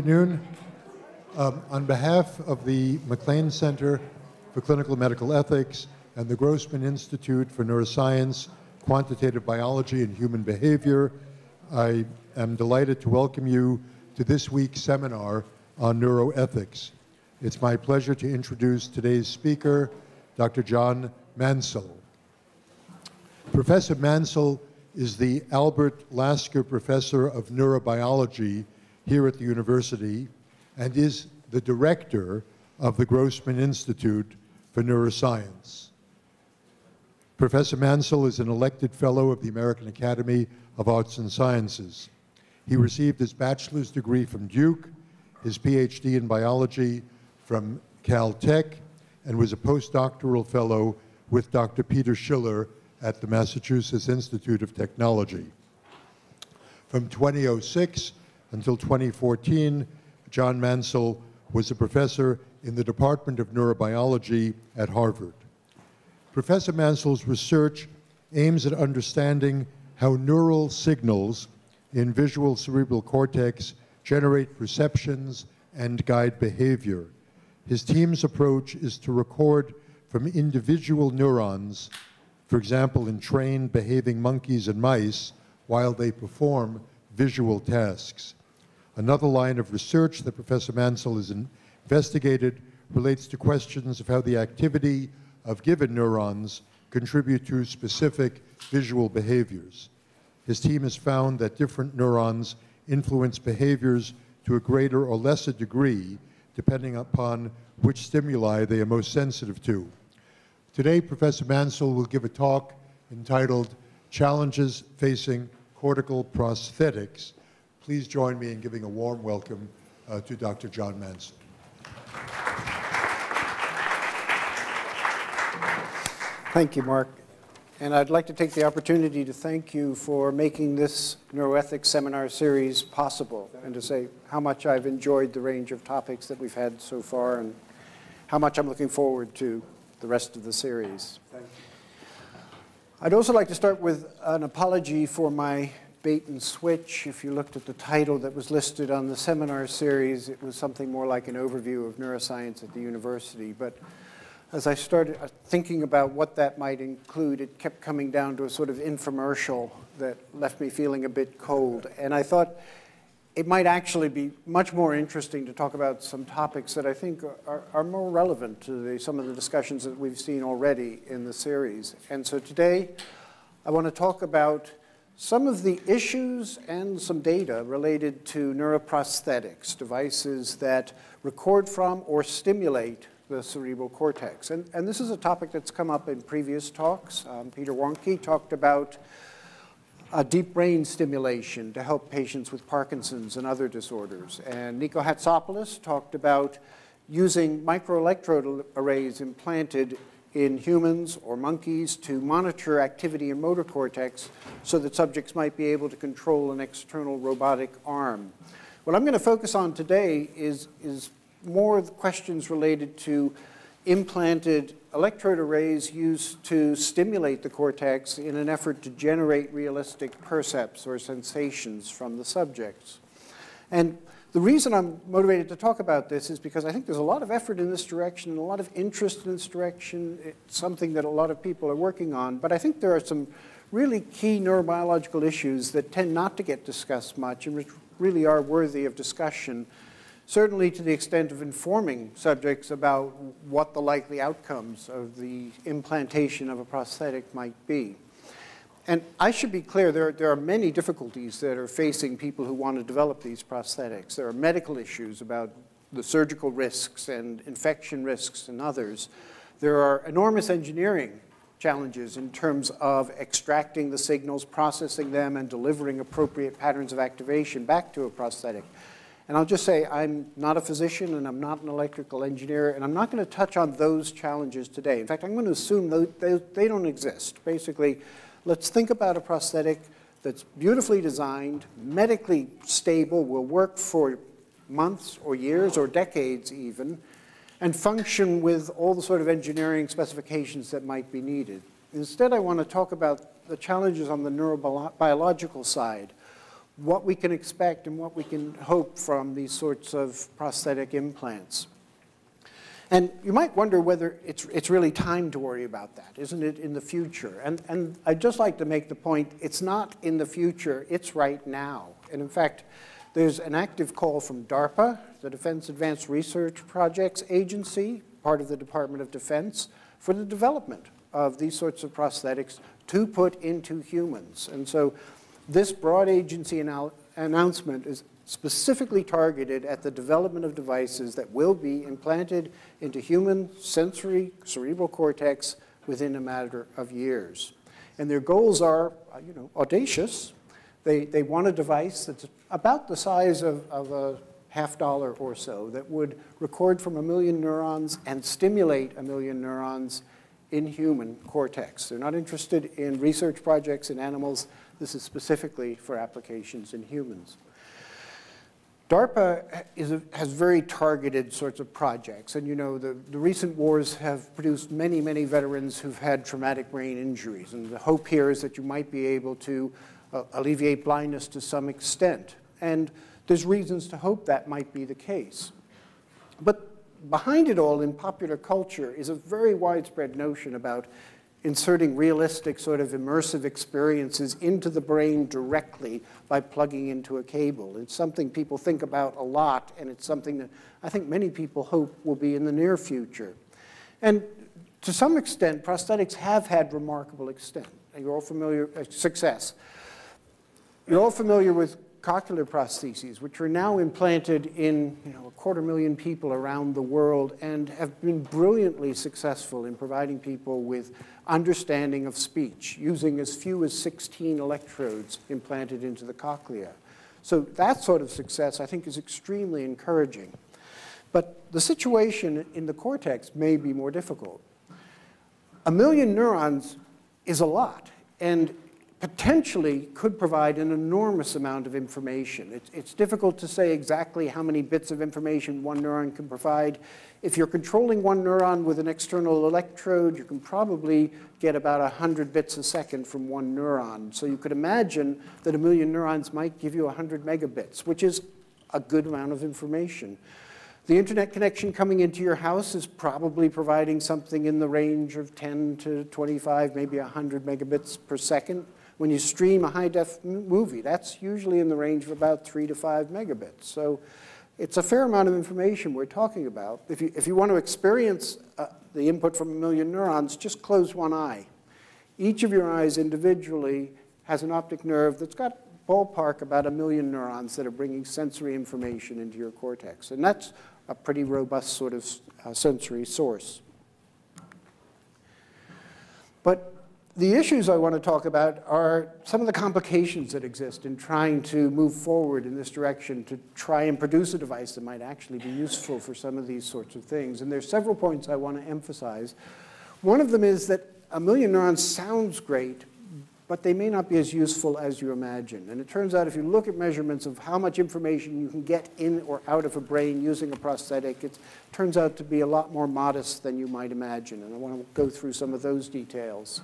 afternoon. Um, on behalf of the MacLean Center for Clinical Medical Ethics and the Grossman Institute for Neuroscience, Quantitative Biology, and Human Behavior, I am delighted to welcome you to this week's seminar on neuroethics. It's my pleasure to introduce today's speaker, Dr. John Maunsell. Professor Maunsell is the Albert Lasker Professor of Neurobiology here at the university and is the director of the Grossman Institute for Neuroscience. Professor Maunsell is an elected fellow of the American Academy of Arts and Sciences. He received his bachelor's degree from Duke, his PhD in biology from Caltech, and was a postdoctoral fellow with Dr. Peter Schiller at the Massachusetts Institute of Technology. From 2006 until 2014, John Maunsell was a professor in the Department of Neurobiology at Harvard. Professor Maunsell's research aims at understanding how neural signals in visual cerebral cortex generate perceptions and guide behavior. His team's approach is to record from individual neurons, for example, in trained behaving monkeys and mice, while they perform visual tasks. Another line of research that Professor Maunsell has investigated relates to questions of how the activity of given neurons contribute to specific visual behaviors. His team has found that different neurons influence behaviors to a greater or lesser degree depending upon which stimuli they are most sensitive to. Today, Professor Maunsell will give a talk entitled Challenges Facing Cortical Prosthetics. Please join me in giving a warm welcome uh, to Dr. John Maunsell. Thank you, Mark. And I'd like to take the opportunity to thank you for making this neuroethics seminar series possible and to say how much I've enjoyed the range of topics that we've had so far and how much I'm looking forward to the rest of the series. I'd also like to start with an apology for my bait and switch. If you looked at the title that was listed on the seminar series, it was something more like an overview of neuroscience at the university. But as I started uh, thinking about what that might include, it kept coming down to a sort of infomercial that left me feeling a bit cold. And I thought it might actually be much more interesting to talk about some topics that I think are, are more relevant to the, some of the discussions that we've seen already in the series. And so today, I want to talk about some of the issues and some data related to neuroprosthetics, devices that record from or stimulate the cerebral cortex. And, and this is a topic that's come up in previous talks. Um, Peter Warnke talked about uh, deep brain stimulation to help patients with Parkinson's and other disorders. And Nico Hatsopoulos talked about using microelectrode arrays implanted in humans or monkeys to monitor activity in motor cortex so that subjects might be able to control an external robotic arm. What I'm going to focus on today is, is more questions related to implanted electrode arrays used to stimulate the cortex in an effort to generate realistic percepts or sensations from the subjects. And the reason I'm motivated to talk about this is because I think there's a lot of effort in this direction and a lot of interest in this direction. It's something that a lot of people are working on. But I think there are some really key neurobiological issues that tend not to get discussed much and which really are worthy of discussion certainly to the extent of informing subjects about what the likely outcomes of the implantation of a prosthetic might be. And I should be clear, there, there are many difficulties that are facing people who want to develop these prosthetics. There are medical issues about the surgical risks and infection risks and others. There are enormous engineering challenges in terms of extracting the signals, processing them, and delivering appropriate patterns of activation back to a prosthetic. And I'll just say I'm not a physician and I'm not an electrical engineer, and I'm not going to touch on those challenges today. In fact, I'm going to assume they, they don't exist. Basically, let's think about a prosthetic that's beautifully designed, medically stable, will work for months or years or decades even, and function with all the sort of engineering specifications that might be needed. Instead, I want to talk about the challenges on the neurobiological side what we can expect and what we can hope from these sorts of prosthetic implants. And you might wonder whether it's, it's really time to worry about that, isn't it, in the future? And, and I'd just like to make the point, it's not in the future, it's right now. And in fact, there's an active call from DARPA, the Defense Advanced Research Projects Agency, part of the Department of Defense, for the development of these sorts of prosthetics to put into humans. And so this broad agency announcement is specifically targeted at the development of devices that will be implanted into human sensory cerebral cortex within a matter of years. And their goals are, uh, you know, audacious. They, they want a device that's about the size of, of a half dollar or so that would record from a million neurons and stimulate a million neurons in human cortex. They're not interested in research projects in animals. This is specifically for applications in humans. DARPA a, has very targeted sorts of projects. And you know, the, the recent wars have produced many, many veterans who've had traumatic brain injuries. And the hope here is that you might be able to uh, alleviate blindness to some extent. And there's reasons to hope that might be the case. But behind it all in popular culture is a very widespread notion about inserting realistic sort of immersive experiences into the brain directly by plugging into a cable. It's something people think about a lot, and it's something that I think many people hope will be in the near future. And to some extent, prosthetics have had remarkable extent. You're all familiar, uh, success. You're all familiar with cochlear prostheses, which are now implanted in you know, a quarter million people around the world and have been brilliantly successful in providing people with understanding of speech, using as few as 16 electrodes implanted into the cochlea. So that sort of success, I think, is extremely encouraging. But the situation in the cortex may be more difficult. A million neurons is a lot, and potentially could provide an enormous amount of information. It's, it's, difficult to say exactly how many bits of information one neuron can provide. If you're controlling one neuron with an external electrode, you can probably get about 100 bits a second from one neuron. So you could imagine that a million neurons might give you 100 megabits, which is a good amount of information. The internet connection coming into your house is probably providing something in the range of 10 to 25, maybe 100 megabits per second. When you stream a high-def movie, that's usually in the range of about three to five megabits. So it's a fair amount of information we're talking about. If you, if you want to experience uh, the input from a million neurons, just close one eye. Each of your eyes individually has an optic nerve that's got ballpark about a million neurons that are bringing sensory information into your cortex. And that's a pretty robust sort of uh, sensory source. But the issues I want to talk about are some of the complications that exist in trying to move forward in this direction to try and produce a device that might actually be useful for some of these sorts of things. And there's several points I want to emphasize. One of them is that a million neurons sounds great, but they may not be as useful as you imagine. And it turns out if you look at measurements of how much information you can get in or out of a brain using a prosthetic, it turns out to be a lot more modest than you might imagine. And I want to go through some of those details.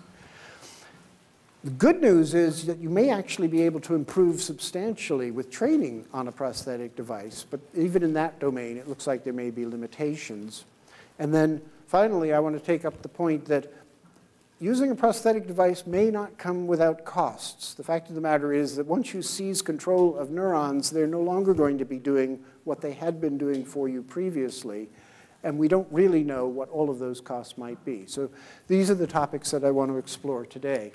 The good news is that you may actually be able to improve substantially with training on a prosthetic device, but even in that domain, it looks like there may be limitations. And then finally, I want to take up the point that using a prosthetic device may not come without costs. The fact of the matter is that once you seize control of neurons, they're no longer going to be doing what they had been doing for you previously. And we don't really know what all of those costs might be. So these are the topics that I want to explore today.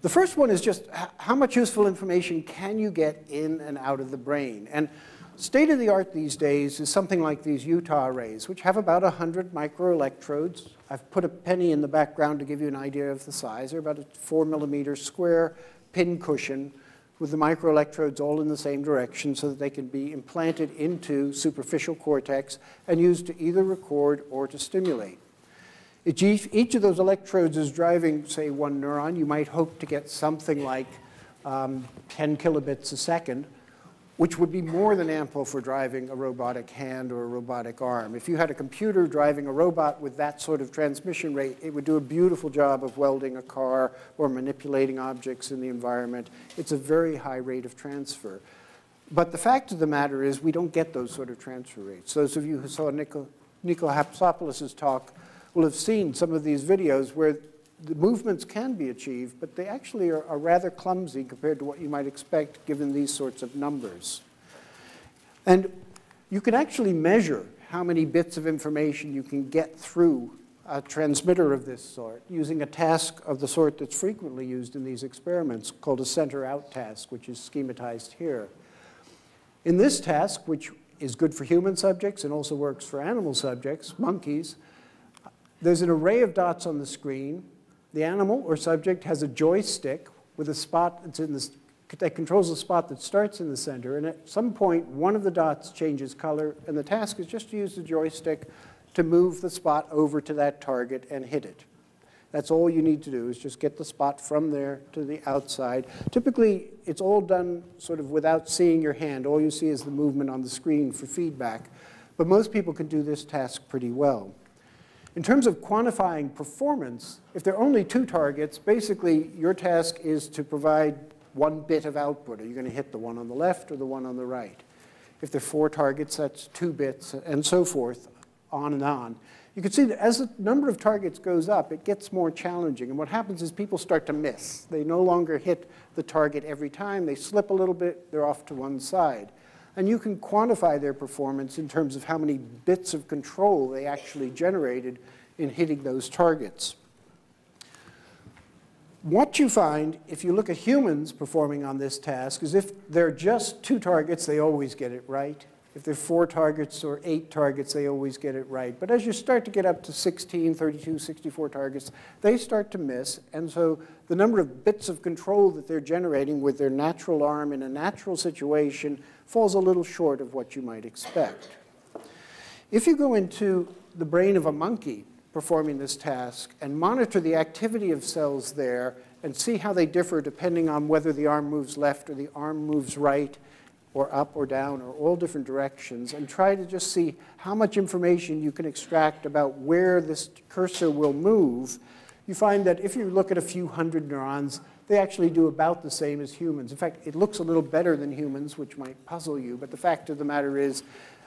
The first one is just how much useful information can you get in and out of the brain? And state of the art these days is something like these Utah arrays, which have about 100 microelectrodes. I've put a penny in the background to give you an idea of the size. They're about a four millimeter square pin cushion with the microelectrodes all in the same direction so that they can be implanted into superficial cortex and used to either record or to stimulate. Each of those electrodes is driving, say, one neuron. You might hope to get something like um, 10 kilobits a second. which would be more than ample for driving a robotic hand or a robotic arm. If you had a computer driving a robot with that sort of transmission rate, it would do a beautiful job of welding a car or manipulating objects in the environment. It's a very high rate of transfer. But the fact of the matter is we don't get those sort of transfer rates. Those of you who saw Nico, Nico Hatsopoulos' talk will have seen some of these videos where the movements can be achieved, but they actually are, are, rather clumsy compared to what you might expect given these sorts of numbers. And you can actually measure how many bits of information you can get through a transmitter of this sort using a task of the sort that's frequently used in these experiments called a center-out task, which is schematized here. In this task, which is good for human subjects and also works for animal subjects, monkeys, there's an array of dots on the screen the animal or subject has a joystick with a spot that's in the, that controls the spot that starts in the center, and at some point, one of the dots changes color, and the task is just to use the joystick to move the spot over to that target and hit it. That's all you need to do is just get the spot from there to the outside. Typically, it's all done sort of without seeing your hand. All you see is the movement on the screen for feedback. But most people can do this task pretty well. In terms of quantifying performance, if there are only two targets, basically your task is to provide one bit of output. Are you going to hit the one on the left or the one on the right? If there are four targets, that's two bits, and so forth, on and on. You can see that as the number of targets goes up, it gets more challenging. And what happens is people start to miss. They no longer hit the target every time. They slip a little bit, they're off to one side. And you can quantify their performance in terms of how many bits of control they actually generated in hitting those targets. What you find, if you look at humans performing on this task, is if there are just two targets, they always get it right. If there are four targets or eight targets, they always get it right. But as you start to get up to 16, 32, 64 targets, they start to miss. And so the number of bits of control that they're generating with their natural arm in a natural situation falls a little short of what you might expect. If you go into the brain of a monkey performing this task and monitor the activity of cells there and see how they differ depending on whether the arm moves left or the arm moves right or up or down or all different directions and try to just see how much information you can extract about where this cursor will move, you find that if you look at a few hundred neurons, they actually do about the same as humans. In fact, it looks a little better than humans, which might puzzle you, but the fact of the matter is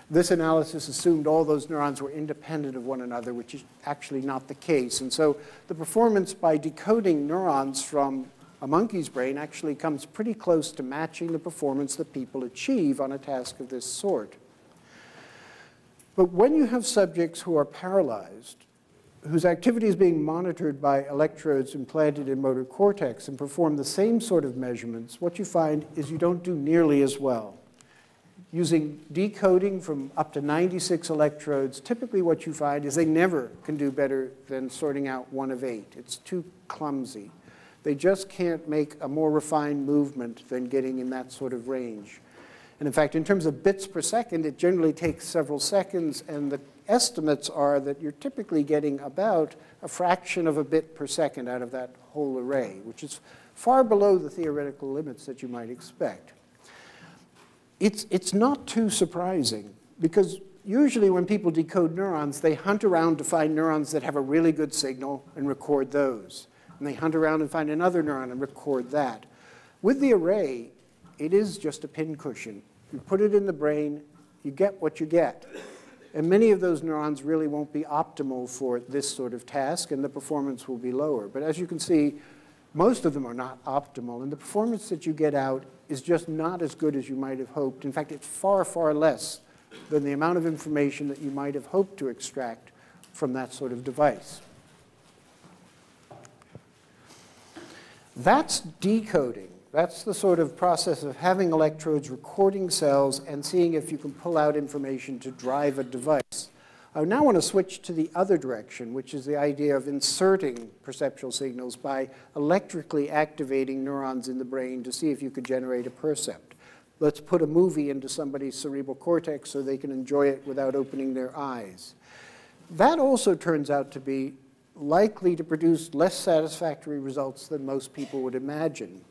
this analysis assumed all those neurons were independent of one another, which is actually not the case. And so the performance by decoding neurons from a monkey's brain actually comes pretty close to matching the performance that people achieve on a task of this sort. But when you have subjects who are paralyzed, whose activity is being monitored by electrodes implanted in motor cortex and perform the same sort of measurements, what you find is you don't do nearly as well. Using decoding from up to 96 electrodes, typically what you find is they never can do better than sorting out one of eight. It's too clumsy. They just can't make a more refined movement than getting in that sort of range. And in fact, in terms of bits per second, it generally takes several seconds, and the estimates are that you're typically getting about a fraction of a bit per second out of that whole array, which is far below the theoretical limits that you might expect. It's, it's not too surprising because usually when people decode neurons, they hunt around to find neurons that have a really good signal and record those. And they hunt around and find another neuron and record that. With the array, it is just a pincushion. You put it in the brain, you get what you get. And many of those neurons really won't be optimal for this sort of task, and the performance will be lower. But as you can see, most of them are not optimal, and the performance that you get out is just not as good as you might have hoped. In fact, it's far, far less than the amount of information that you might have hoped to extract from that sort of device. That's decoding. That's the sort of process of having electrodes recording cells and seeing if you can pull out information to drive a device. I now want to switch to the other direction, which is the idea of inserting perceptual signals by electrically activating neurons in the brain to see if you could generate a percept. Let's put a movie into somebody's cerebral cortex so they can enjoy it without opening their eyes. That also turns out to be likely to produce less satisfactory results than most people would imagine.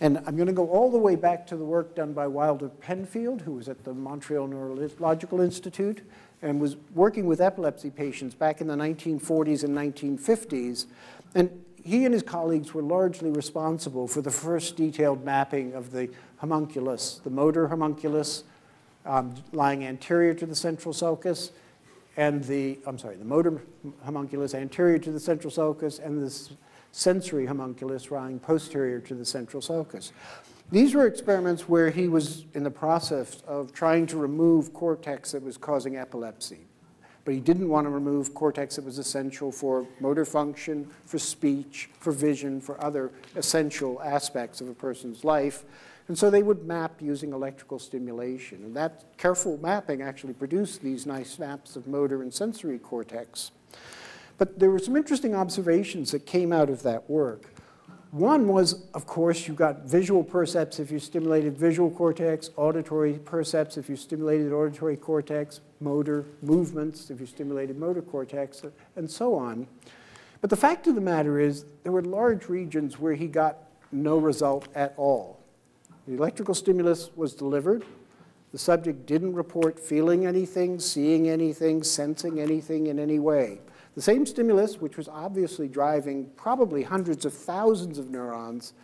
And I'm going to go all the way back to the work done by Wilder Penfield, who was at the Montreal Neurological Institute and was working with epilepsy patients back in the 1940s and 1950s. And he and his colleagues were largely responsible for the first detailed mapping of the homunculus, the motor homunculus um, lying anterior to the central sulcus, and the, I'm sorry, the motor homunculus anterior to the central sulcus, and the sensory homunculus lying posterior to the central sulcus. These were experiments where he was in the process of trying to remove cortex that was causing epilepsy. But he didn't want to remove cortex that was essential for motor function, for speech, for vision, for other essential aspects of a person's life. And so they would map using electrical stimulation. And that careful mapping actually produced these nice maps of motor and sensory cortex. But there were some interesting observations that came out of that work. One was, of course, you got visual percepts if you stimulated visual cortex, auditory percepts if you stimulated auditory cortex, motor movements if you stimulated motor cortex, and so on. But the fact of the matter is, there were large regions where he got no result at all. The electrical stimulus was delivered. The subject didn't report feeling anything, seeing anything, sensing anything in any way. The same stimulus, which was obviously driving probably hundreds of thousands of neurons,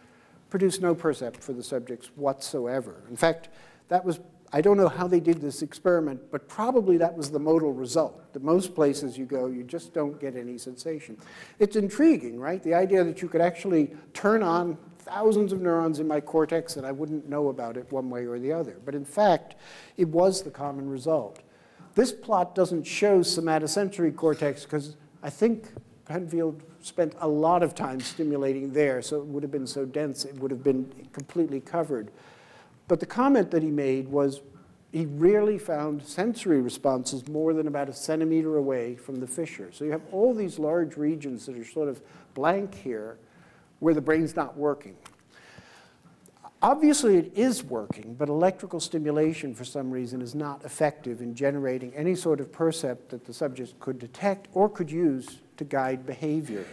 produced no percept for the subjects whatsoever. In fact, that was, I don't know how they did this experiment, but probably that was the modal result. The most places you go, you just don't get any sensation. It's intriguing, right? The idea that you could actually turn on thousands of neurons in my cortex and I wouldn't know about it one way or the other. But in fact, it was the common result. This plot doesn't show somatosensory cortex because I think Penfield spent a lot of time stimulating there, so it would have been so dense it would have been completely covered. But the comment that he made was he rarely found sensory responses more than about a centimeter away from the fissure. So you have all these large regions that are sort of blank here where the brain's not working. Obviously, it is working, but electrical stimulation, for some reason, is not effective in generating any sort of percept that the subject could detect or could use to guide behavior.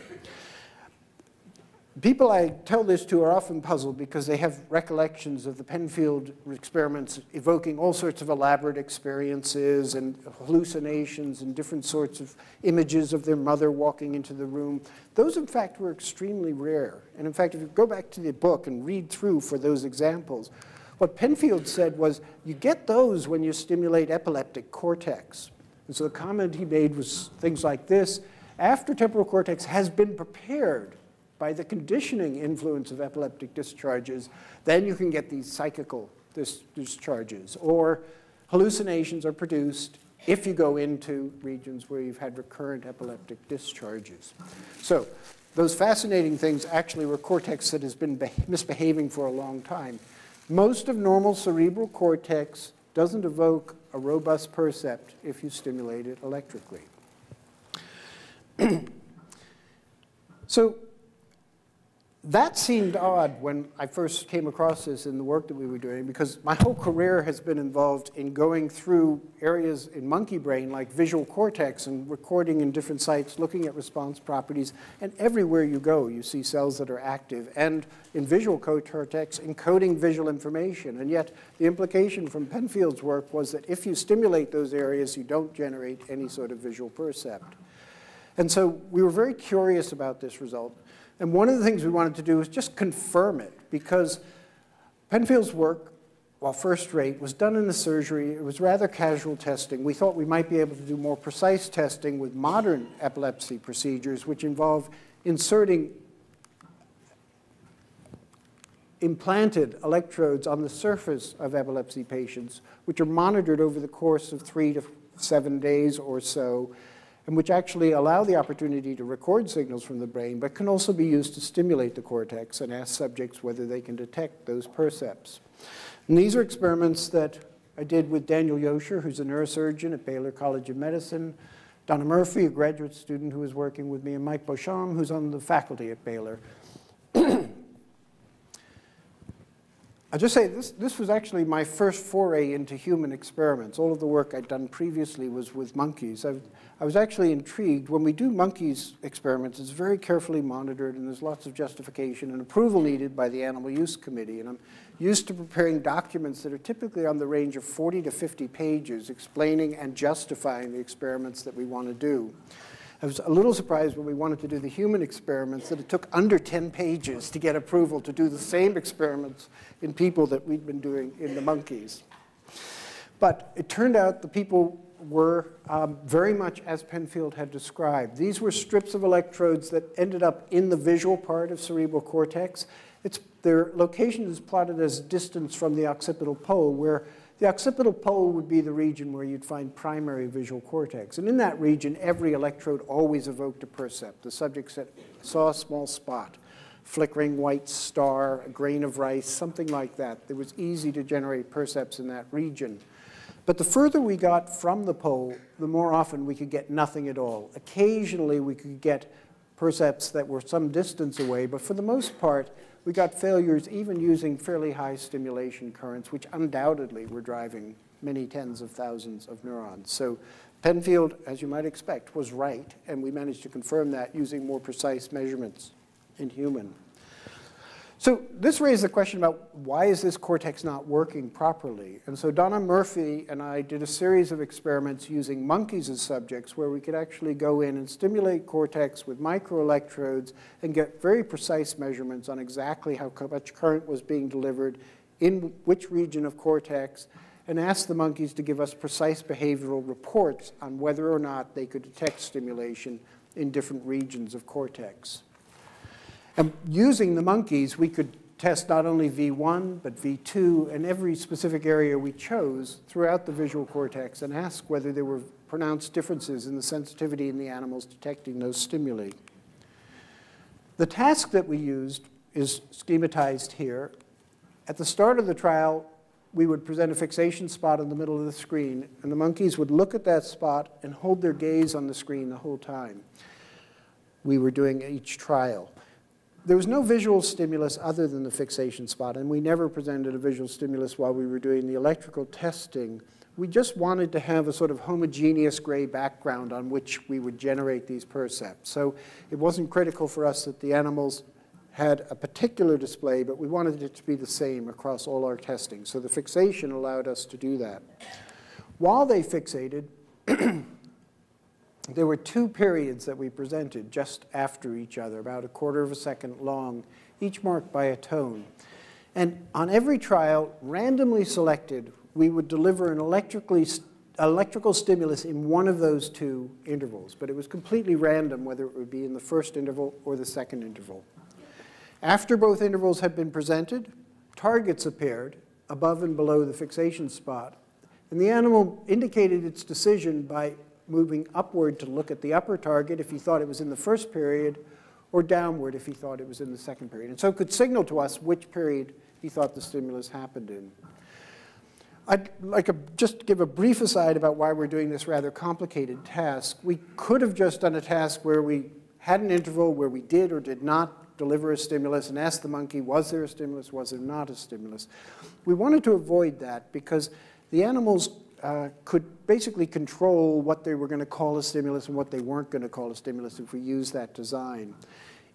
People I tell this to are often puzzled because they have recollections of the Penfield experiments evoking all sorts of elaborate experiences and hallucinations and different sorts of images of their mother walking into the room. Those, in fact, were extremely rare. And in fact, if you go back to the book and read through for those examples, what Penfield said was you get those when you stimulate epileptic cortex. And so the comment he made was things like this after temporal cortex has been prepared by the conditioning influence of epileptic discharges, then you can get these psychical dis discharges. Or hallucinations are produced if you go into regions where you've had recurrent epileptic discharges. So those fascinating things actually were cortex that has been misbehaving for a long time. Most of normal cerebral cortex doesn't evoke a robust percept if you stimulate it electrically. so that seemed odd when I first came across this in the work that we were doing because my whole career has been involved in going through areas in monkey brain like visual cortex and recording in different sites, looking at response properties, and everywhere you go you see cells that are active and in visual cortex encoding visual information. And yet the implication from Penfield's work was that if you stimulate those areas you don't generate any sort of visual percept. And so we were very curious about this result. And one of the things we wanted to do was just confirm it because Penfield's work, while first rate, was done in the surgery. It was rather casual testing. We thought we might be able to do more precise testing with modern epilepsy procedures, which involve inserting implanted electrodes on the surface of epilepsy patients, which are monitored over the course of three to seven days or so and which actually allow the opportunity to record signals from the brain, but can also be used to stimulate the cortex and ask subjects whether they can detect those percepts. And these are experiments that I did with Daniel Yoshor, who's a neurosurgeon at Baylor College of Medicine, Dona Murphey, a graduate student who was working with me, and Mike Beauchamp, who's on the faculty at Baylor. I'll just say this, this was actually my first foray into human experiments. All of the work I'd done previously was with monkeys. I, I was actually intrigued. When we do monkeys experiments, it's very carefully monitored and there's lots of justification and approval needed by the Animal Use Committee. And I'm used to preparing documents that are typically on the range of 40 to 50 pages explaining and justifying the experiments that we want to do. I was a little surprised when we wanted to do the human experiments that it took under 10 pages to get approval to do the same experiments in people that we'd been doing in the monkeys. But it turned out the people were um, very much as Penfield had described. These were strips of electrodes that ended up in the visual part of cerebral cortex. It's, their location is plotted as distance from the occipital pole, where the occipital pole would be the region where you'd find primary visual cortex. And in that region, every electrode always evoked a percept. The subject said, saw a small spot, flickering white star, a grain of rice, something like that. It was easy to generate percepts in that region. But the further we got from the pole, the more often we could get nothing at all. Occasionally, we could get percepts that were some distance away, but for the most part, we got failures even using fairly high stimulation currents, which undoubtedly were driving many tens of thousands of neurons. So Penfield, as you might expect, was right, and we managed to confirm that using more precise measurements in human. So this raised the question about why is this cortex not working properly? And so Dona Murphey and I did a series of experiments using monkeys as subjects where we could actually go in and stimulate cortex with microelectrodes and get very precise measurements on exactly how much current was being delivered in which region of cortex and ask the monkeys to give us precise behavioral reports on whether or not they could detect stimulation in different regions of cortex. And using the monkeys, we could test not only V1, but V2, and every specific area we chose throughout the visual cortex and ask whether there were pronounced differences in the sensitivity in the animals detecting those stimuli. The task that we used is schematized here. At the start of the trial, we would present a fixation spot in the middle of the screen, and the monkeys would look at that spot and hold their gaze on the screen the whole time. We were doing each trial there was no visual stimulus other than the fixation spot, and we never presented a visual stimulus while we were doing the electrical testing. We just wanted to have a sort of homogeneous gray background on which we would generate these percepts. So it wasn't critical for us that the animals had a particular display, but we wanted it to be the same across all our testing. So the fixation allowed us to do that. While they fixated, there were two periods that we presented just after each other, about a quarter of a second long, each marked by a tone. And on every trial, randomly selected, we would deliver an electrically electrical stimulus in one of those two intervals, but it was completely random whether it would be in the first interval or the second interval. After both intervals had been presented, targets appeared above and below the fixation spot, and the animal indicated its decision by moving upward to look at the upper target if he thought it was in the first period, or downward if he thought it was in the second period. And so it could signal to us which period he thought the stimulus happened in. I'd like to just give a brief aside about why we're doing this rather complicated task. We could have just done a task where we had an interval where we did or did not deliver a stimulus and asked the monkey, was there a stimulus, was there not a stimulus? We wanted to avoid that because the animals uh, could basically control what they were going to call a stimulus and what they weren't going to call a stimulus if we use that design.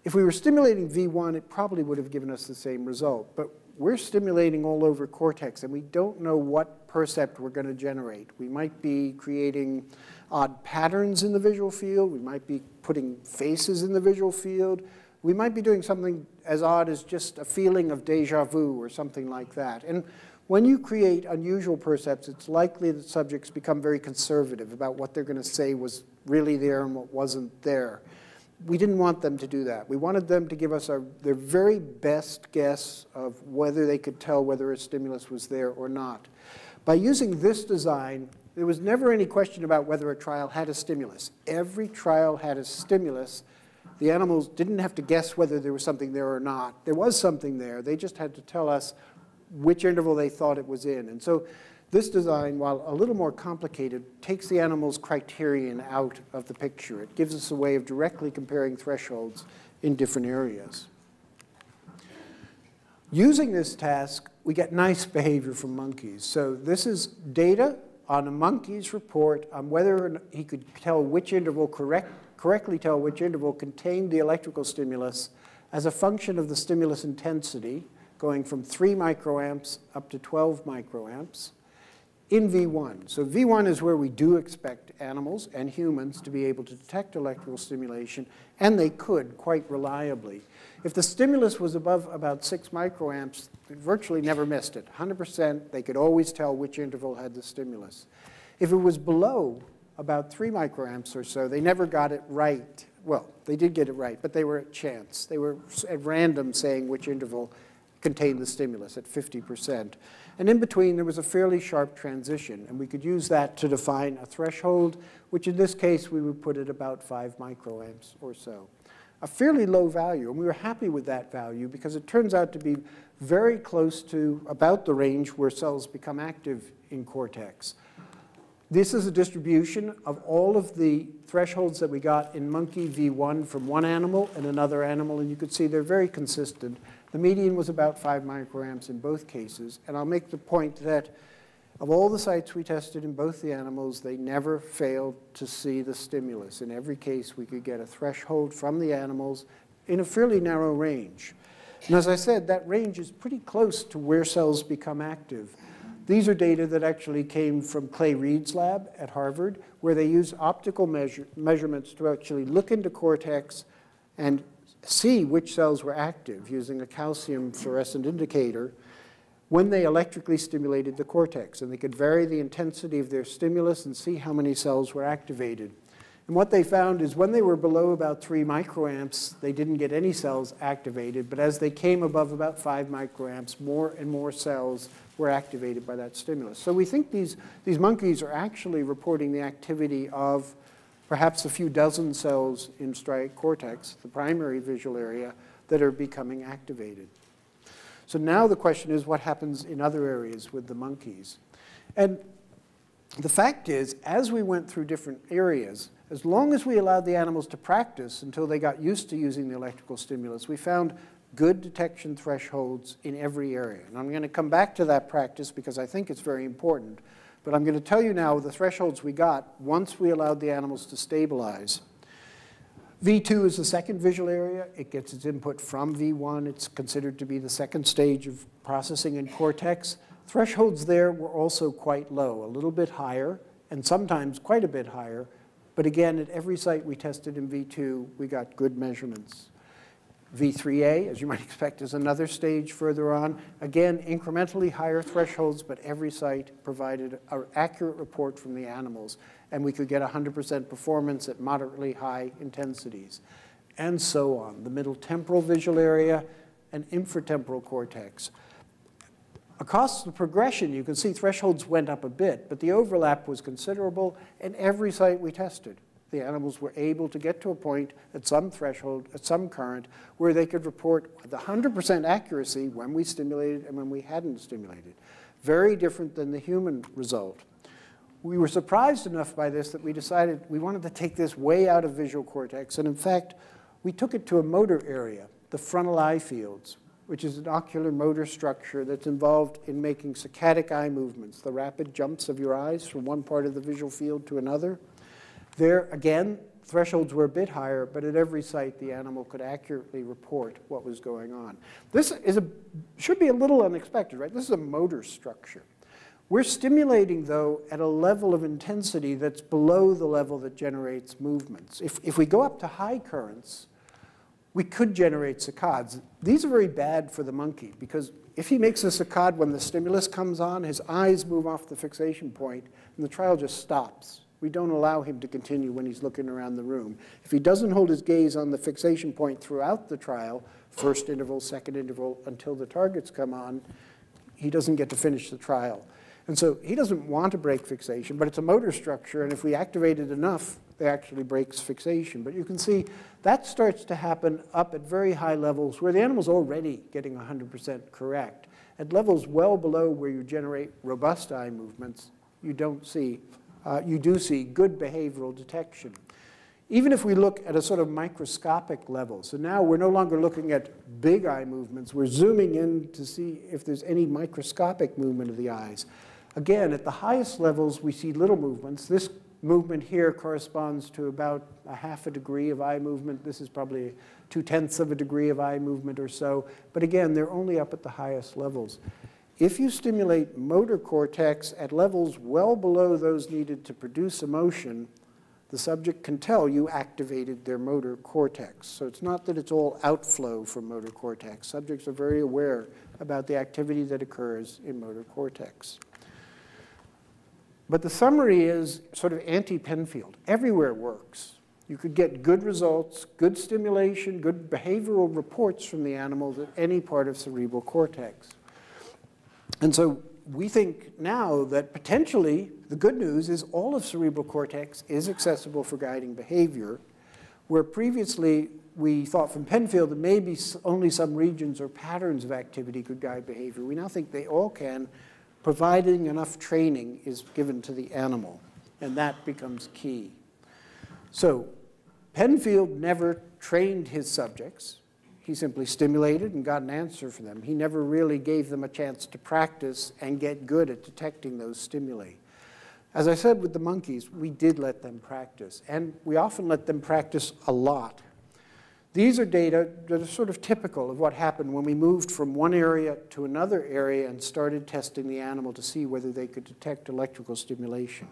If we were stimulating V1, it probably would have given us the same result. But we're stimulating all over cortex, and we don't know what percept we're going to generate. We might be creating odd patterns in the visual field. We might be putting faces in the visual field. We might be doing something as odd as just a feeling of deja vu or something like that. And when you create unusual percepts, it's likely that subjects become very conservative about what they're going to say was really there and what wasn't there. We didn't want them to do that. We wanted them to give us our, their very best guess of whether they could tell whether a stimulus was there or not. By using this design, there was never any question about whether a trial had a stimulus. Every trial had a stimulus. The animals didn't have to guess whether there was something there or not. There was something there. They just had to tell us which interval they thought it was in. And so this design, while a little more complicated, takes the animal's criterion out of the picture. It gives us a way of directly comparing thresholds in different areas. Using this task, we get nice behavior from monkeys. So this is data on a monkey's report on whether he could tell which interval correct, correctly tell which interval contained the electrical stimulus as a function of the stimulus intensity, going from 3 microamps up to 12 microamps in V1. So V1 is where we do expect animals and humans to be able to detect electrical stimulation, and they could quite reliably. If the stimulus was above about 6 microamps, they virtually never missed it. 100%, they could always tell which interval had the stimulus. If it was below about 3 microamps or so, they never got it right. Well, they did get it right, but they were at chance. They were at random saying which interval contained the stimulus at 50%. And in between, there was a fairly sharp transition, and we could use that to define a threshold, which in this case, we would put at about 5 microamps or so. A fairly low value, and we were happy with that value because it turns out to be very close to about the range where cells become active in cortex. This is a distribution of all of the thresholds that we got in monkey V1 from one animal and another animal, and you can see they're very consistent. The median was about 5 microamps in both cases. And I'll make the point that of all the sites we tested in both the animals, they never failed to see the stimulus. In every case, we could get a threshold from the animals in a fairly narrow range. And as I said, that range is pretty close to where cells become active. These are data that actually came from Clay Reid's lab at Harvard, where they use optical measure measurements to actually look into cortex and see which cells were active using a calcium fluorescent indicator when they electrically stimulated the cortex. And they could vary the intensity of their stimulus and see how many cells were activated. And what they found is when they were below about 3 microamps, they didn't get any cells activated. But as they came above about 5 microamps, more and more cells were activated by that stimulus. So we think these, these monkeys are actually reporting the activity of perhaps a few dozen cells in striate cortex, the primary visual area, that are becoming activated. So now the question is what happens in other areas with the monkeys? And the fact is, as we went through different areas, as long as we allowed the animals to practice until they got used to using the electrical stimulus, we found good detection thresholds in every area. And I'm going to come back to that practice because I think it's very important. But I'm going to tell you now the thresholds we got once we allowed the animals to stabilize. V2 is the second visual area. It gets its input from V1. It's considered to be the second stage of processing in cortex. Thresholds there were also quite low, a little bit higher, and sometimes quite a bit higher. But again, at every site we tested in V2, we got good measurements. V3A, as you might expect, is another stage further on. Again, incrementally higher thresholds, but every site provided an accurate report from the animals, and we could get 100% performance at moderately high intensities, and so on. The middle temporal visual area and inferotemporal cortex. Across the progression, you can see thresholds went up a bit, but the overlap was considerable in every site we tested the animals were able to get to a point at some threshold, at some current, where they could report with 100% accuracy when we stimulated and when we hadn't stimulated. Very different than the human result. We were surprised enough by this that we decided we wanted to take this way out of visual cortex, and in fact, we took it to a motor area, the frontal eye fields, which is an ocular motor structure that's involved in making saccadic eye movements, the rapid jumps of your eyes from one part of the visual field to another. There, again, thresholds were a bit higher, but at every site, the animal could accurately report what was going on. This is a, should be a little unexpected, right? This is a motor structure. We're stimulating, though, at a level of intensity that's below the level that generates movements. If, if we go up to high currents, we could generate saccades. These are very bad for the monkey because if he makes a saccade when the stimulus comes on, his eyes move off the fixation point and the trial just stops we don't allow him to continue when he's looking around the room. If he doesn't hold his gaze on the fixation point throughout the trial, first interval, second interval, until the targets come on, he doesn't get to finish the trial. And so he doesn't want to break fixation, but it's a motor structure, and if we activate it enough, it actually breaks fixation. But you can see that starts to happen up at very high levels where the animal's already getting 100% correct. At levels well below where you generate robust eye movements, you don't see uh, you do see good behavioral detection. even if we look at a sort of microscopic level, so now we're no longer looking at big eye movements, we're zooming in to see if there's any microscopic movement of the eyes. Again, at the highest levels, we see little movements. This movement here corresponds to about a half a degree of eye movement. This is probably two-tenths of a degree of eye movement or so. But again, they're only up at the highest levels. If you stimulate motor cortex at levels well below those needed to produce emotion, the subject can tell you activated their motor cortex. So it's not that it's all outflow from motor cortex. Subjects are very aware about the activity that occurs in motor cortex. But the summary is sort of anti-Penfield. Everywhere works. You could get good results, good stimulation, good behavioral reports from the animals at any part of cerebral cortex. And so we think now that potentially the good news is all of cerebral cortex is accessible for guiding behavior, where previously we thought from Penfield that maybe only some regions or patterns of activity could guide behavior. We now think they all can, providing enough training is given to the animal, and that becomes key. So Penfield never trained his subjects. He simply stimulated and got an answer for them. He never really gave them a chance to practice and get good at detecting those stimuli. As I said with the monkeys, we did let them practice, and we often let them practice a lot. These are data that are sort of typical of what happened when we moved from one area to another area and started testing the animal to see whether they could detect electrical stimulation.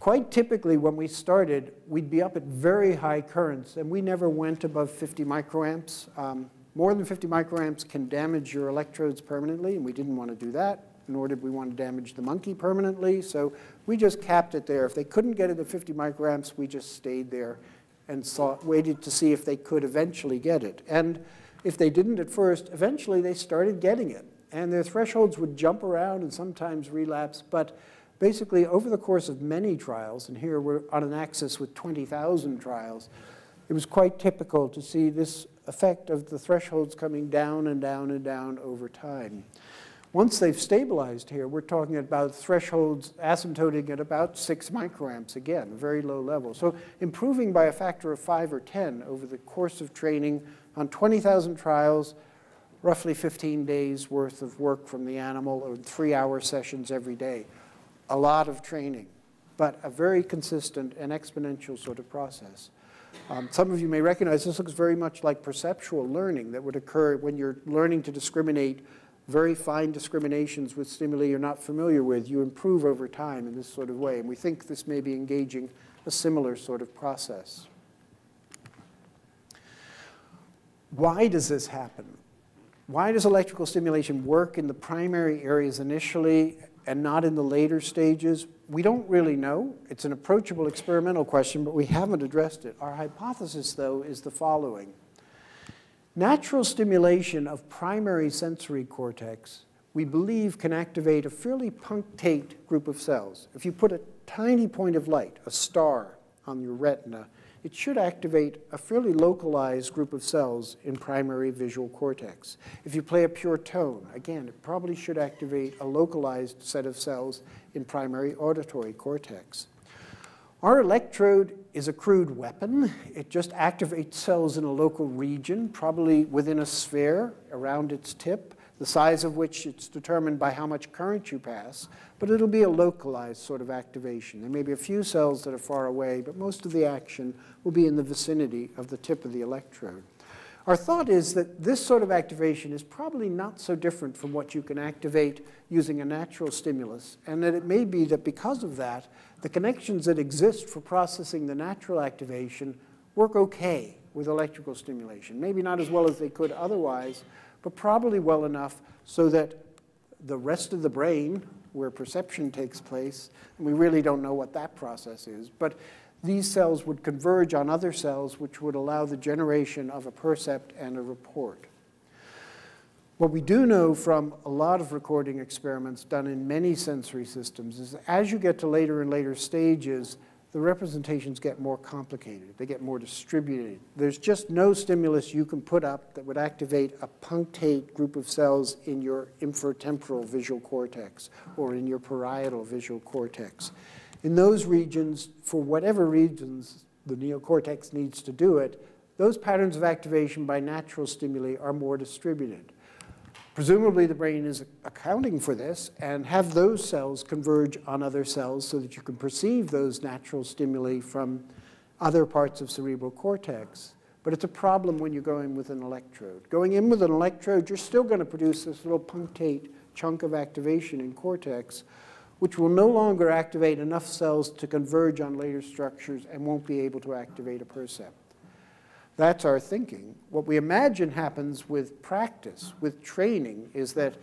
Quite typically, when we started, we'd be up at very high currents, and we never went above 50 microamps. Um, more than 50 microamps can damage your electrodes permanently, and we didn't want to do that, nor did we want to damage the monkey permanently, so we just capped it there. If they couldn't get it at 50 microamps, we just stayed there and saw, waited to see if they could eventually get it. And if they didn't at first, eventually they started getting it. And their thresholds would jump around and sometimes relapse, but basically over the course of many trials, and here we're on an axis with 20,000 trials, it was quite typical to see this effect of the thresholds coming down and down and down over time. Once they've stabilized here, we're talking about thresholds asymptoting at about 6 microamps, again, very low level. So improving by a factor of 5 or 10 over the course of training on 20,000 trials, roughly 15 days worth of work from the animal or three-hour sessions every day a lot of training, but a very consistent and exponential sort of process. Um, some of you may recognize this looks very much like perceptual learning that would occur when you're learning to discriminate very fine discriminations with stimuli you're not familiar with. You improve over time in this sort of way, and we think this may be engaging a similar sort of process. Why does this happen? Why does electrical stimulation work in the primary areas initially and not in the later stages? We don't really know. It's an approachable experimental question, but we haven't addressed it. Our hypothesis, though, is the following. Natural stimulation of primary sensory cortex, we believe, can activate a fairly punctate group of cells. If you put a tiny point of light, a star, on your retina, it should activate a fairly localized group of cells in primary visual cortex. If you play a pure tone, again, it probably should activate a localized set of cells in primary auditory cortex. Our electrode is a crude weapon. It just activates cells in a local region, probably within a sphere around its tip the size of which it's determined by how much current you pass, but it'll be a localized sort of activation. There may be a few cells that are far away, but most of the action will be in the vicinity of the tip of the electrode. Our thought is that this sort of activation is probably not so different from what you can activate using a natural stimulus, and that it may be that because of that, the connections that exist for processing the natural activation work okay with electrical stimulation. Maybe not as well as they could otherwise, but probably well enough so that the rest of the brain, where perception takes place, and we really don't know what that process is, but these cells would converge on other cells which would allow the generation of a percept and a report. What we do know from a lot of recording experiments done in many sensory systems is as you get to later and later stages, the representations get more complicated. They get more distributed. There's just no stimulus you can put up that would activate a punctate group of cells in your inferotemporal visual cortex or in your parietal visual cortex. In those regions, for whatever reasons, the neocortex needs to do it, those patterns of activation by natural stimuli are more distributed. Presumably the brain is accounting for this and have those cells converge on other cells so that you can perceive those natural stimuli from other parts of cerebral cortex. But it's a problem when you're going with an electrode. Going in with an electrode, you're still going to produce this little punctate chunk of activation in cortex, which will no longer activate enough cells to converge on later structures and won't be able to activate a percept. That's our thinking. What we imagine happens with practice, with training, is that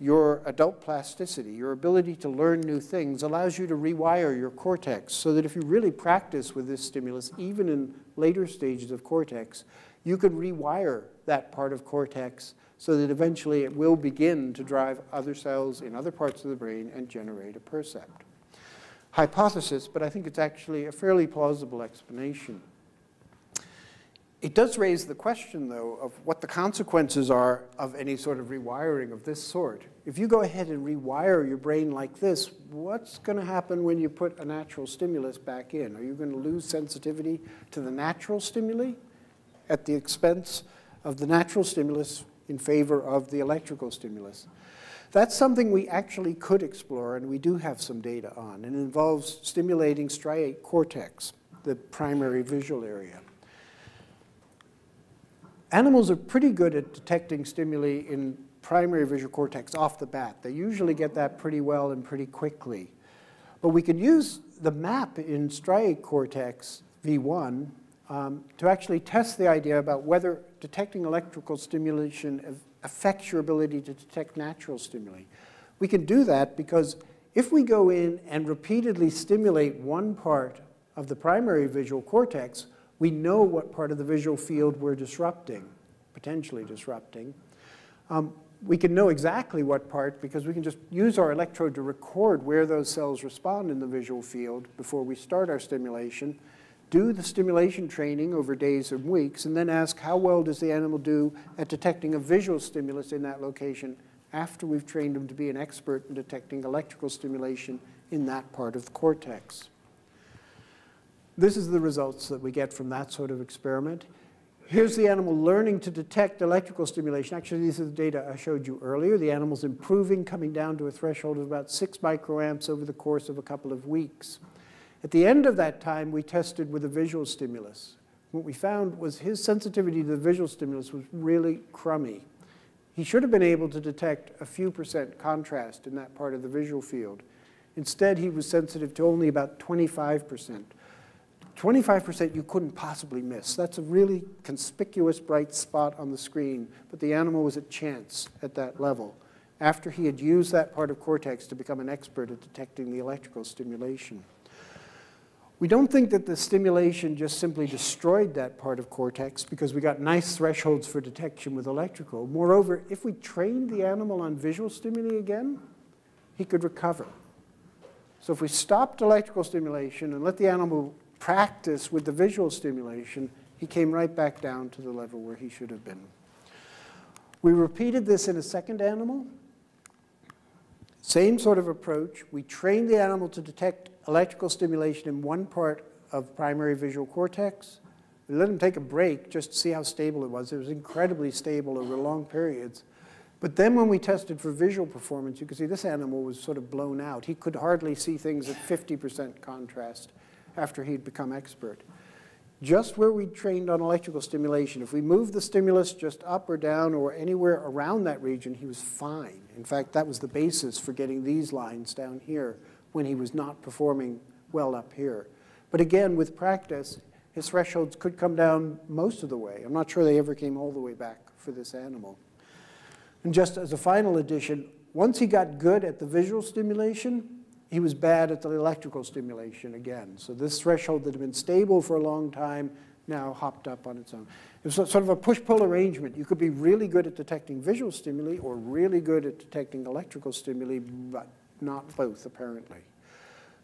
your adult plasticity, your ability to learn new things, allows you to rewire your cortex so that if you really practice with this stimulus, even in later stages of cortex, you can rewire that part of cortex so that eventually it will begin to drive other cells in other parts of the brain and generate a percept. Hypothesis, but I think it's actually a fairly plausible explanation. It does raise the question, though, of what the consequences are of any sort of rewiring of this sort. If you go ahead and rewire your brain like this, what's going to happen when you put a natural stimulus back in? Are you going to lose sensitivity to the natural stimuli at the expense of the natural stimulus in favor of the electrical stimulus? That's something we actually could explore, and we do have some data on. It involves stimulating striate cortex, the primary visual area. Animals are pretty good at detecting stimuli in primary visual cortex off the bat. They usually get that pretty well and pretty quickly. But we can use the map in striate cortex V1 um, to actually test the idea about whether detecting electrical stimulation affects your ability to detect natural stimuli. We can do that because if we go in and repeatedly stimulate one part of the primary visual cortex, we know what part of the visual field we're disrupting, potentially disrupting. Um, we can know exactly what part because we can just use our electrode to record where those cells respond in the visual field before we start our stimulation, do the stimulation training over days and weeks, and then ask how well does the animal do at detecting a visual stimulus in that location after we've trained them to be an expert in detecting electrical stimulation in that part of the cortex. This is the results that we get from that sort of experiment. Here's the animal learning to detect electrical stimulation. Actually, these are the data I showed you earlier. The animal's improving, coming down to a threshold of about 6 microamps over the course of a couple of weeks. At the end of that time, we tested with a visual stimulus. What we found was his sensitivity to the visual stimulus was really crummy. He should have been able to detect a few percent contrast in that part of the visual field. Instead, he was sensitive to only about 25 percent. 25% you couldn't possibly miss. That's a really conspicuous bright spot on the screen, but the animal was at chance at that level after he had used that part of cortex to become an expert at detecting the electrical stimulation. We don't think that the stimulation just simply destroyed that part of cortex because we got nice thresholds for detection with electrical. Moreover, if we trained the animal on visual stimuli again, he could recover. So if we stopped electrical stimulation and let the animal practice with the visual stimulation, he came right back down to the level where he should have been. We repeated this in a second animal. Same sort of approach. We trained the animal to detect electrical stimulation in one part of primary visual cortex. We let him take a break just to see how stable it was. It was incredibly stable over long periods. But then when we tested for visual performance, you can see this animal was sort of blown out. He could hardly see things at 50% contrast after he'd become expert. Just where we trained on electrical stimulation, if we moved the stimulus just up or down or anywhere around that region, he was fine. In fact, that was the basis for getting these lines down here when he was not performing well up here. But again, with practice, his thresholds could come down most of the way. I'm not sure they ever came all the way back for this animal. And just as a final addition, once he got good at the visual stimulation, he was bad at the electrical stimulation again. So this threshold that had been stable for a long time now hopped up on its own. It was sort of a push-pull arrangement. You could be really good at detecting visual stimuli or really good at detecting electrical stimuli, but not both, apparently.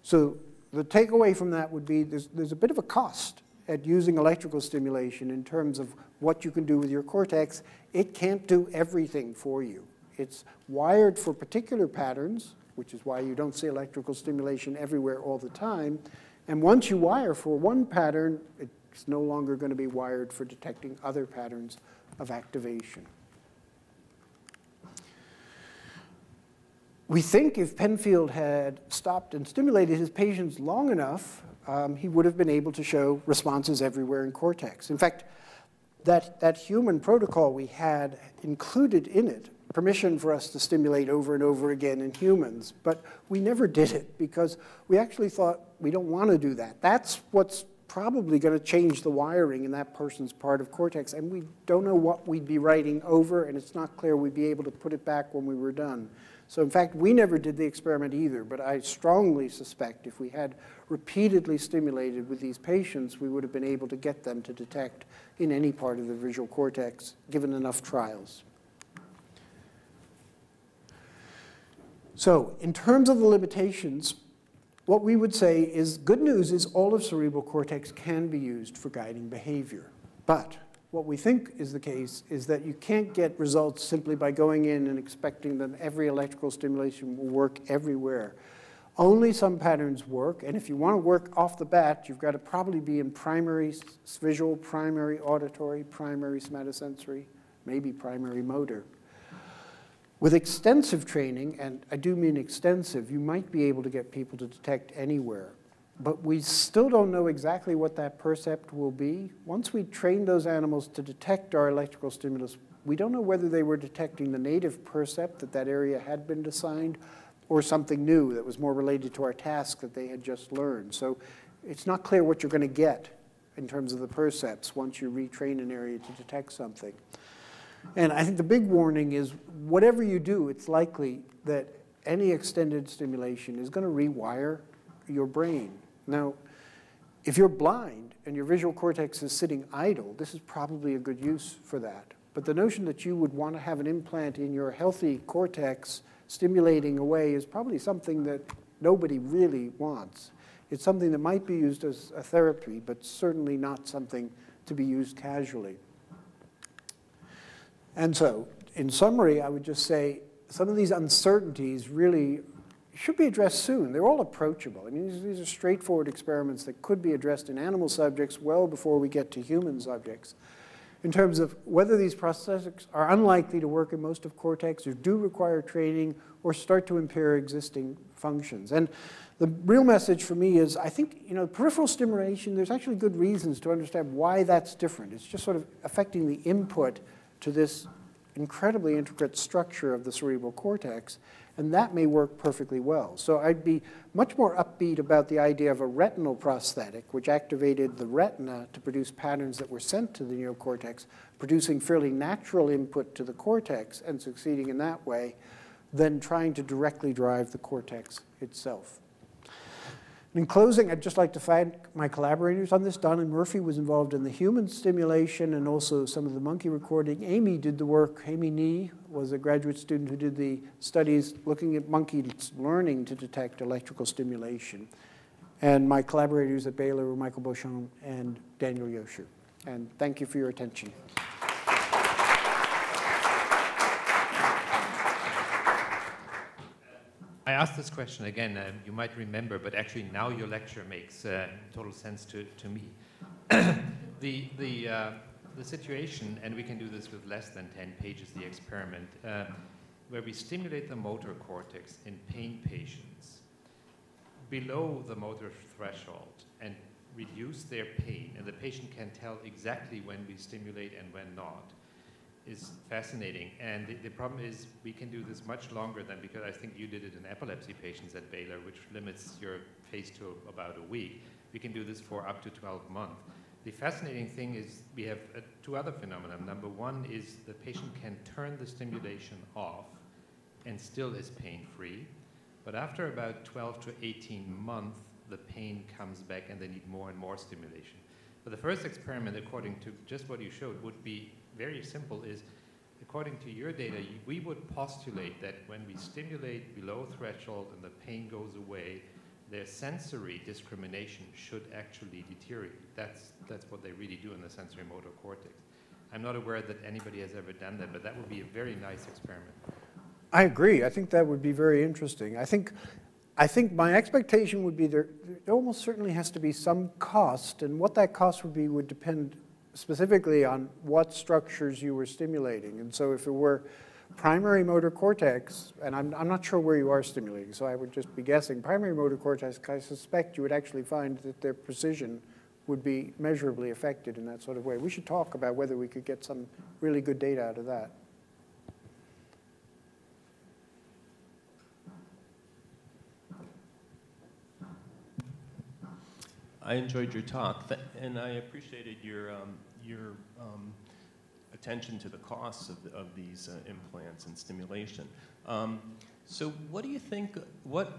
So the takeaway from that would be there's, there's a bit of a cost at using electrical stimulation in terms of what you can do with your cortex. It can't do everything for you. It's wired for particular patterns, which is why you don't see electrical stimulation everywhere all the time. And once you wire for one pattern, it's no longer going to be wired for detecting other patterns of activation. We think if Penfield had stopped and stimulated his patients long enough, um, he would have been able to show responses everywhere in cortex. In fact, that, that human protocol we had included in it permission for us to stimulate over and over again in humans, but we never did it because we actually thought we don't want to do that. That's what's probably going to change the wiring in that person's part of cortex, and we don't know what we'd be writing over, and it's not clear we'd be able to put it back when we were done. So in fact, we never did the experiment either, but I strongly suspect if we had repeatedly stimulated with these patients, we would have been able to get them to detect in any part of the visual cortex, given enough trials. So in terms of the limitations, what we would say is good news is all of cerebral cortex can be used for guiding behavior. But what we think is the case is that you can't get results simply by going in and expecting that every electrical stimulation will work everywhere. Only some patterns work, and if you want to work off the bat, you've got to probably be in primary visual, primary auditory, primary somatosensory, maybe primary motor. With extensive training, and I do mean extensive, you might be able to get people to detect anywhere. But we still don't know exactly what that percept will be. Once we train those animals to detect our electrical stimulus, we don't know whether they were detecting the native percept that that area had been assigned or something new that was more related to our task that they had just learned. So it's not clear what you're going to get in terms of the percepts once you retrain an area to detect something. And I think the big warning is whatever you do, it's likely that any extended stimulation is going to rewire your brain. Now, if you're blind and your visual cortex is sitting idle, this is probably a good use for that. But the notion that you would want to have an implant in your healthy cortex stimulating away is probably something that nobody really wants. It's something that might be used as a therapy, but certainly not something to be used casually. And so, in summary, I would just say some of these uncertainties really should be addressed soon. They're all approachable. I mean, these, are straightforward experiments that could be addressed in animal subjects well before we get to human subjects. In terms of whether these prosthetics are unlikely to work in most of cortex or do require training or start to impair existing functions. And the real message for me is I think, you know, peripheral stimulation, there's actually good reasons to understand why that's different. It's just sort of affecting the input to this incredibly intricate structure of the cerebral cortex and that may work perfectly well. So I'd be much more upbeat about the idea of a retinal prosthetic, which activated the retina to produce patterns that were sent to the neocortex, producing fairly natural input to the cortex and succeeding in that way, than trying to directly drive the cortex itself. In closing, I'd just like to thank my collaborators on this. Dona Murphey was involved in the human stimulation and also some of the monkey recording. Amy did the work. Amy Ni was a graduate student who did the studies looking at monkeys learning to detect electrical stimulation. And my collaborators at Baylor were Michael Beauchamp and Daniel Yoshor. And thank you for your attention. Asked this question again, uh, you might remember, but actually now your lecture makes uh, total sense to, to me. the, the, uh, the situation, and we can do this with less than 10 pages, the experiment, uh, where we stimulate the motor cortex in pain patients below the motor threshold and reduce their pain, and the patient can tell exactly when we stimulate and when not is fascinating. And the, the, problem is we can do this much longer than, because I think you did it in epilepsy patients at Baylor, which limits your phase to about a week. We can do this for up to 12 months. The fascinating thing is we have uh, two other phenomena. Number one is the patient can turn the stimulation off and still is pain-free. But after about 12 to 18 months, the pain comes back and they need more and more stimulation. But the first experiment, according to just what you showed, would be very simple is, according to your data, we would postulate that when we stimulate below threshold and the pain goes away, their sensory discrimination should actually deteriorate. That's, that's what they really do in the sensory motor cortex. I'm not aware that anybody has ever done that, but that would be a very nice experiment. I agree. I think that would be very interesting. I think I think my expectation would be there, there almost certainly has to be some cost, and what that cost would be would depend specifically on what structures you were stimulating. And so if it were primary motor cortex, and I'm, I'm not sure where you are stimulating, so I would just be guessing, primary motor cortex, I suspect you would actually find that their precision would be measurably affected in that sort of way. We should talk about whether we could get some really good data out of that. I enjoyed your talk, and I appreciated your, um, your um, attention to the costs of, of these uh, implants and stimulation. Um, so, what do you think? What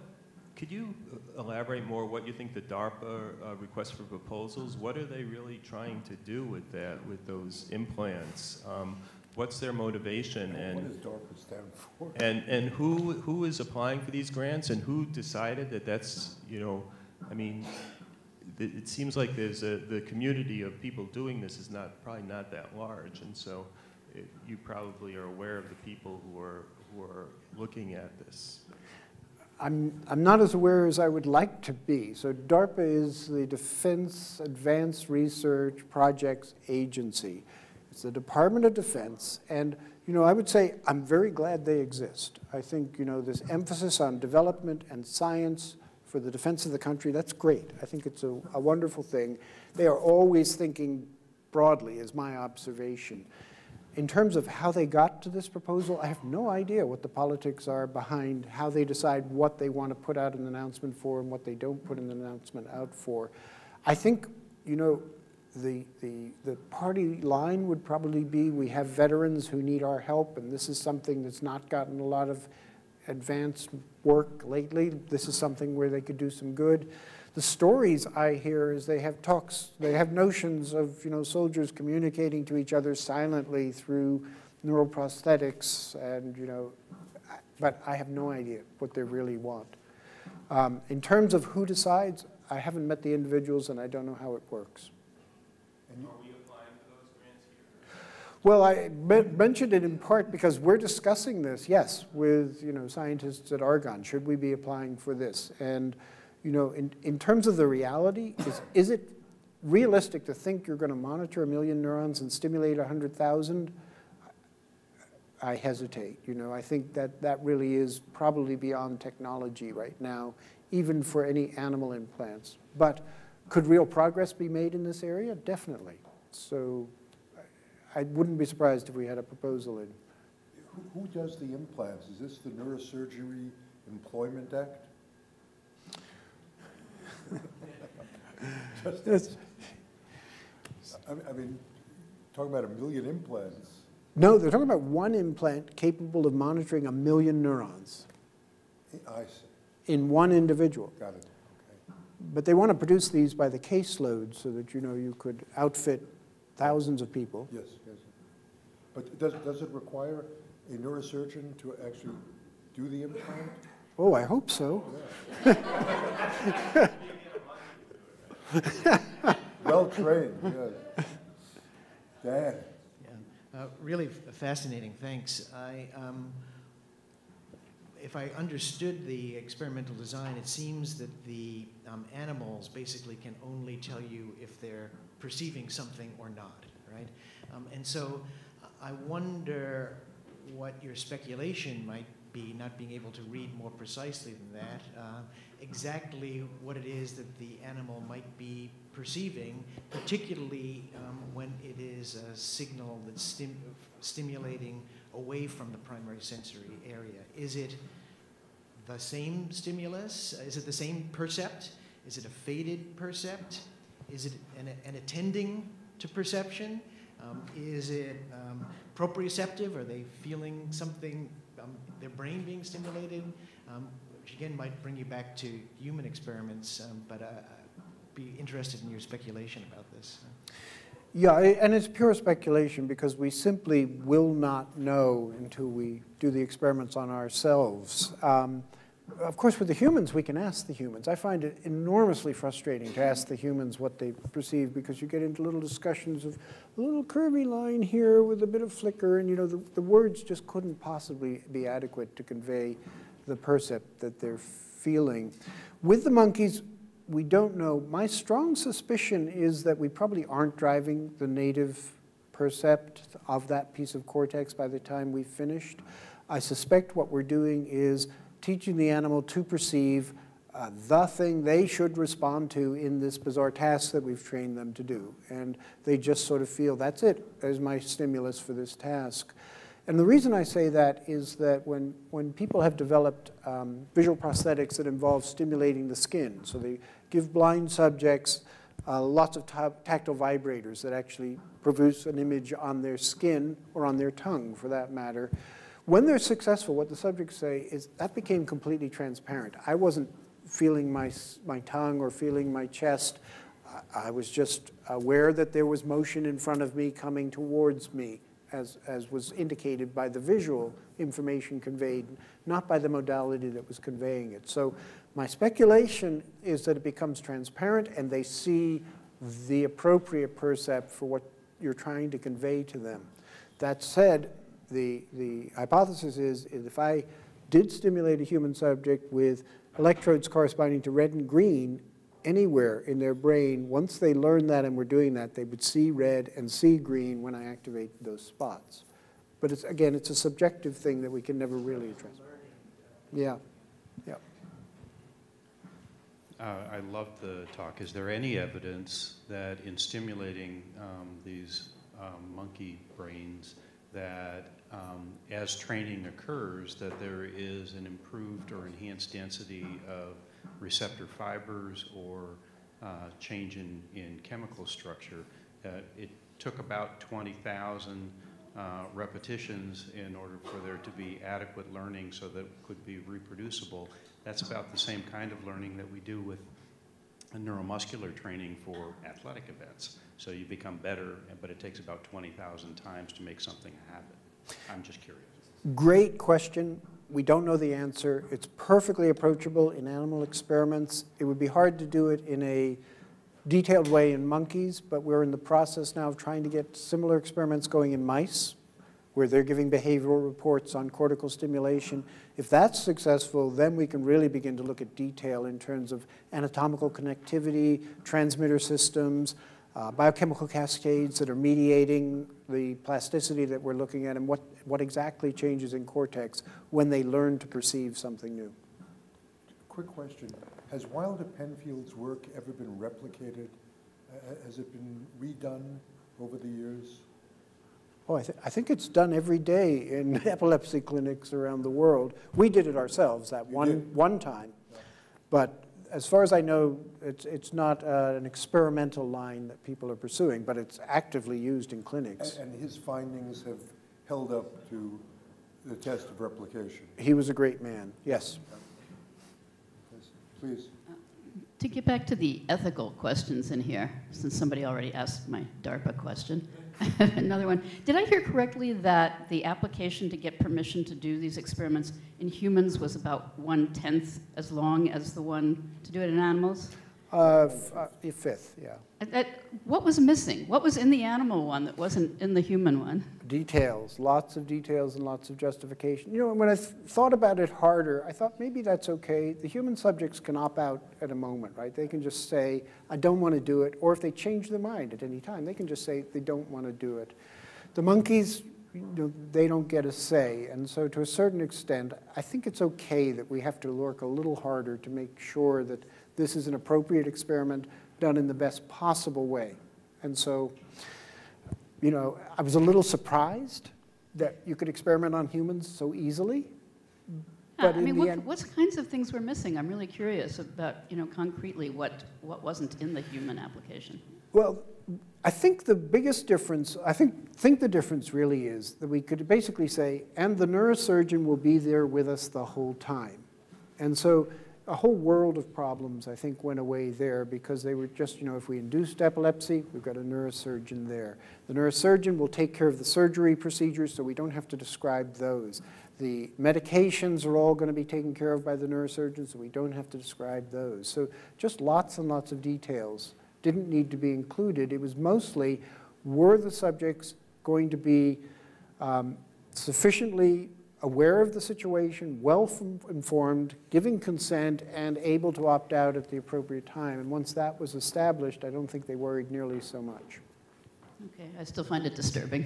could you elaborate more? What you think the DARPA uh, request for proposals? What are they really trying to do with that, with those implants? Um, what's their motivation? And What does DARPA stand for? and, and who, who is applying for these grants and who decided that that's, you know, I mean, it, it seems like there's a, the community of people doing this is not, probably not that large. And so it, you probably are aware of the people who are, who are looking at this. I'm, I'm not as aware as I would like to be. So DARPA is the Defense Advanced Research Projects Agency. It's the Department of Defense, and you know, I would say I'm very glad they exist. I think you know this emphasis on development and science for the defense of the country, that's great. I think it's a, a wonderful thing. They are always thinking broadly, is my observation. In terms of how they got to this proposal, I have no idea what the politics are behind how they decide what they want to put out an announcement for and what they don't put an announcement out for. I think, you know, the, the, the party line would probably be we have veterans who need our help, and this is something that's not gotten a lot of advanced work lately. This is something where they could do some good. The stories I hear is they have talks, they have notions of you know soldiers communicating to each other silently through neuroprosthetics, and you know, but I have no idea what they really want. Um, in terms of who decides, I haven't met the individuals, and I don't know how it works. Well, I mentioned it in part because we're discussing this, yes, with, you know, scientists at Argonne. Should we be applying for this? And, you know, in, in terms of the reality, is, is it realistic to think you're going to monitor a million neurons and stimulate 100,000? I hesitate, you know. I think that that really is probably beyond technology right now, even for any animal implants. But could real progress be made in this area? Definitely. So I wouldn't be surprised if we had a proposal in. Who, who does the implants? Is this the Neurosurgery Employment Act? Just- I, I mean, talking about a million implants. No, they're talking about one implant capable of monitoring a million neurons I see, in one individual. got it, okay. But they want to produce these by the caseload so that, you know, you could outfit thousands of people. Yes, yes. But does, does it require a neurosurgeon to actually do the implant? Oh, I hope so. Well-trained, yes. Dan? Yeah, uh, really fascinating, thanks. I, um, if I understood the experimental design, it seems that the um, animals basically can only tell you if they're perceiving something or not, right? Um, and so I wonder what your speculation might be, not being able to read more precisely than that, uh, exactly what it is that the animal might be perceiving, particularly um, when it is a signal that's stim- stimulating away from the primary sensory area. Is it the same stimulus? Is it the same percept? Is it a faded percept? Is it an, an attending to perception? Um, is it um, proprioceptive? Are they feeling something, um, their brain being stimulated? Um, which again might bring you back to human experiments, um, but uh, I'd be interested in your speculation about this. Yeah, and it's pure speculation because we simply will not know until we do the experiments on ourselves. Um, of course, with the humans, we can ask the humans. I find it enormously frustrating to ask the humans what they perceive because you get into little discussions of a little curvy line here with a bit of flicker, and you know, the, the words just couldn't possibly be adequate to convey the percept that they're feeling. With the monkeys, we don't know. My strong suspicion is that we probably aren't driving the native percept of that piece of cortex by the time we've finished. I suspect what we're doing is teaching the animal to perceive uh, the thing they should respond to in this bizarre task that we've trained them to do. And they just sort of feel, that's it, there's my stimulus for this task. And the reason I say that is that when, when people have developed um, visual prosthetics that involve stimulating the skin, so they give blind subjects uh, lots of tactile vibrators that actually produce an image on their skin or on their tongue, for that matter. When they're successful, what the subjects say is that became completely transparent. I wasn't feeling my, my tongue or feeling my chest. I was just aware that there was motion in front of me coming towards me, as, as was indicated by the visual information conveyed, not by the modality that was conveying it. So my speculation is that it becomes transparent and they see the appropriate percept for what you're trying to convey to them. That said, the, the hypothesis is, is if I did stimulate a human subject with electrodes corresponding to red and green anywhere in their brain, once they learned that and were doing that, they would see red and see green when I activate those spots. But it's, again, it's a subjective thing that we can never really address. Yeah, yeah. Uh, I love the talk. Is there any evidence that in stimulating um, these um, monkey brains that um, as training occurs, that there is an improved or enhanced density of receptor fibers or uh, change in, in chemical structure. Uh, it took about 20,000 uh, repetitions in order for there to be adequate learning so that it could be reproducible. That's about the same kind of learning that we do with neuromuscular training for athletic events. So you become better, but it takes about 20,000 times to make something happen. I'm just curious. Great question. We don't know the answer. It's perfectly approachable in animal experiments. It would be hard to do it in a detailed way in monkeys, but we're in the process now of trying to get similar experiments going in mice, where they're giving behavioral reports on cortical stimulation. If that's successful, then we can really begin to look at detail in terms of anatomical connectivity, transmitter systems, uh, biochemical cascades that are mediating the plasticity that we're looking at and what, what exactly changes in cortex when they learn to perceive something new. Quick question. Has Wilder Penfield's work ever been replicated? Uh, has it been redone over the years? Oh, I, th I, think it's done every day in epilepsy clinics around the world. We did it ourselves that one, one time. But as far as I know, it's, it's not uh, an experimental line that people are pursuing, but it's actively used in clinics. And, and his findings have held up to the test of replication. He was a great man, yes. Please. To get back to the ethical questions in here, since somebody already asked my DARPA question, another one. Did I hear correctly that the application to get permission to do these experiments in humans was about one-tenth as long as the one to do it in animals? Uh, uh, fifth, yeah. what was missing? What was in the animal one that wasn't in the human one? Details, lots of details and lots of justification. You know, when I th thought about it harder, I thought maybe that's okay. The human subjects can opt out at a moment, right? They can just say, I don't want to do it. Or if they change their mind at any time, they can just say they don't want to do it. The monkeys, you know, they don't get a say. And so to a certain extent, I think it's okay that we have to work a little harder to make sure that this is an appropriate experiment done in the best possible way. And so, you know, I was a little surprised that you could experiment on humans so easily. But I mean, what, end, what kinds of things were missing? I'm really curious about, you know, concretely what, what wasn't in the human application. Well, I think the biggest difference, I think, think the difference really is that we could basically say, and the neurosurgeon will be there with us the whole time. And so a whole world of problems, I think, went away there because they were just, you know, if we induced epilepsy, we've got a neurosurgeon there. The neurosurgeon will take care of the surgery procedures, so we don't have to describe those. The medications are all going to be taken care of by the neurosurgeon, so we don't have to describe those. So just lots and lots of details didn't need to be included. It was mostly, were the subjects going to be um, sufficiently aware of the situation, well-informed, giving consent, and able to opt out at the appropriate time. And once that was established, I don't think they worried nearly so much. Okay, I still find it disturbing.